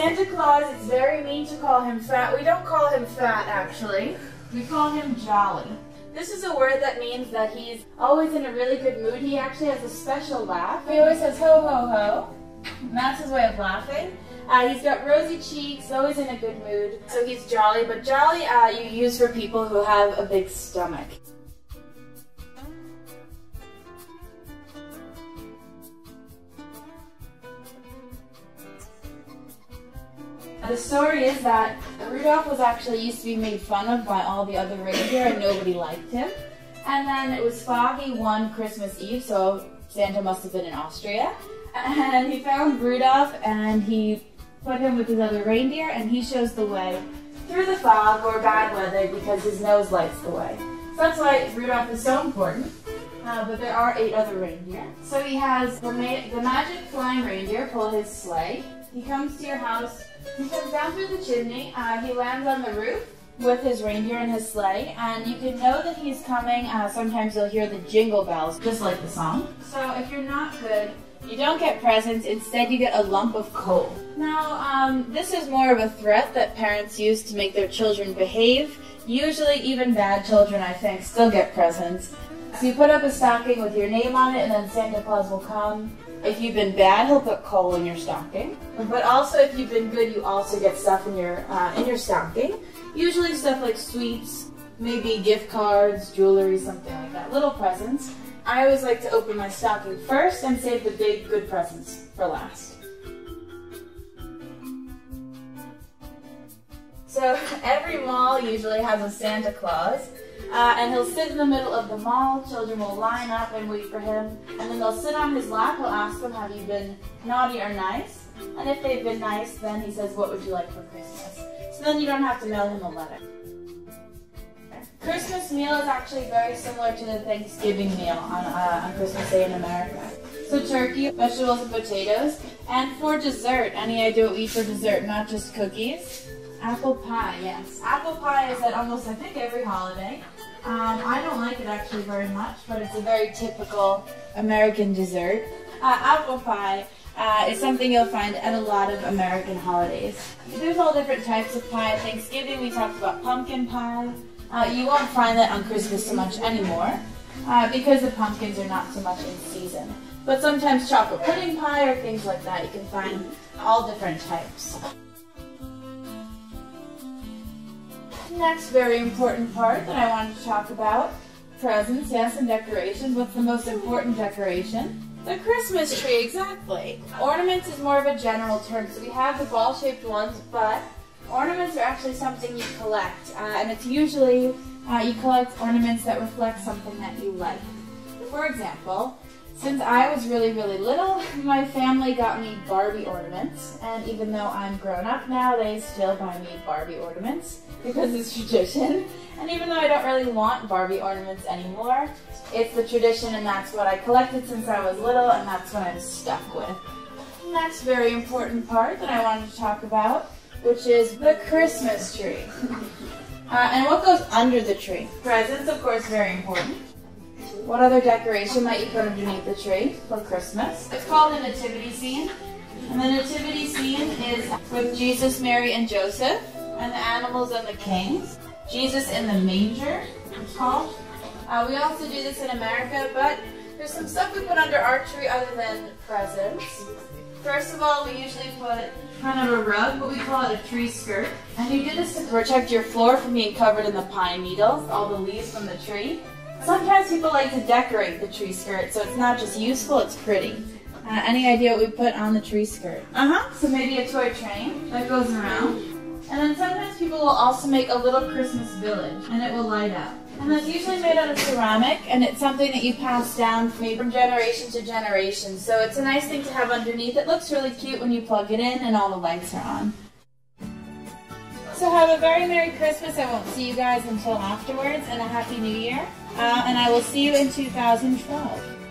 Santa Claus, it's very mean to call him fat. We don't call him fat, actually. We call him jolly. This is a word that means that he's always in a really good mood. He actually has a special laugh. He always says ho ho ho. And that's his way of laughing. Uh, he's got rosy cheeks, always in a good mood. So he's jolly, but jolly uh, you use for people who have a big stomach. The story is that Rudolph was actually used to be made fun of by all the other reindeer and nobody liked him. And then it was foggy one Christmas Eve, so Santa must have been in Austria. And he found Rudolph and he put him with his other reindeer and he shows the way through the fog or bad weather because his nose lights the way. So that's why Rudolph is so important. Uh, but there are eight other reindeer. So he has the, ma the magic flying reindeer pull his sleigh. He comes to your house he comes down through the chimney. Uh, he lands on the roof with his reindeer and his sleigh, and you can know that he's coming. Uh, sometimes you'll hear the jingle bells, just like the song. So if you're not good, you don't get presents. Instead, you get a lump of coal. Now, um, this is more of a threat that parents use to make their children behave. Usually, even bad children, I think, still get presents. So you put up a stocking with your name on it, and then Santa Claus will come. If you've been bad, he'll put coal in your stocking. But also, if you've been good, you also get stuff in your uh, in your stocking. Usually, stuff like sweets, maybe gift cards, jewelry, something like that. Little presents. I always like to open my stocking first and save the big, good presents for last. So every mall usually has a Santa Claus. Uh, and he'll sit in the middle of the mall. Children will line up and wait for him. And then they'll sit on his lap. He'll ask them, have you been naughty or nice? And if they've been nice, then he says, what would you like for Christmas? So then you don't have to mail him a letter. Christmas meal is actually very similar to the Thanksgiving meal on, uh, on Christmas Day in America. So turkey, vegetables, and potatoes. And for dessert, any idea what we eat for dessert? Not just cookies. Apple pie, yes. Apple pie is at almost, I think, every holiday. Um, I don't like it actually very much, but it's a very typical American dessert. Uh, apple pie uh, is something you'll find at a lot of American holidays. There's all different types of pie. Thanksgiving, we talked about pumpkin pie. Uh, you won't find that on Christmas so much anymore uh, because the pumpkins are not so much in season. But sometimes chocolate pudding pie or things like that, you can find all different types. Next very important part that I wanted to talk about, presents, yes, and decorations. What's the most important decoration? The Christmas tree, exactly. Ornaments is more of a general term, so we have the ball-shaped ones, but ornaments are actually something you collect, uh, and it's usually, uh, you collect ornaments that reflect something that you like. For example, since I was really, really little, my family got me Barbie ornaments, and even though I'm grown up now, they still buy me Barbie ornaments because it's tradition. And even though I don't really want Barbie ornaments anymore, it's the tradition and that's what I collected since I was little and that's what I'm stuck with. Next very important part that I wanted to talk about, which is the Christmas tree. uh, and what goes under the tree? Presents, of course, very important. What other decoration might you put underneath the tree for Christmas? It's called a nativity scene. And the nativity scene is with Jesus, Mary, and Joseph, and the animals and the kings. Jesus in the manger, it's called. Uh, we also do this in America, but there's some stuff we put under our tree other than presents. First of all, we usually put kind of a rug, but we call it a tree skirt. And you do this to protect your floor from being covered in the pine needles, all the leaves from the tree. Sometimes people like to decorate the tree skirt, so it's not just useful, it's pretty. Uh, any idea what we put on the tree skirt? Uh-huh. So maybe a toy train that goes around. And then sometimes people will also make a little Christmas village, and it will light up. And that's usually made out of ceramic, and it's something that you pass down from generation to generation. So it's a nice thing to have underneath. It looks really cute when you plug it in and all the lights are on. So have a very Merry Christmas. I won't see you guys until afterwards, and a Happy New Year. Uh, and I will see you in 2012.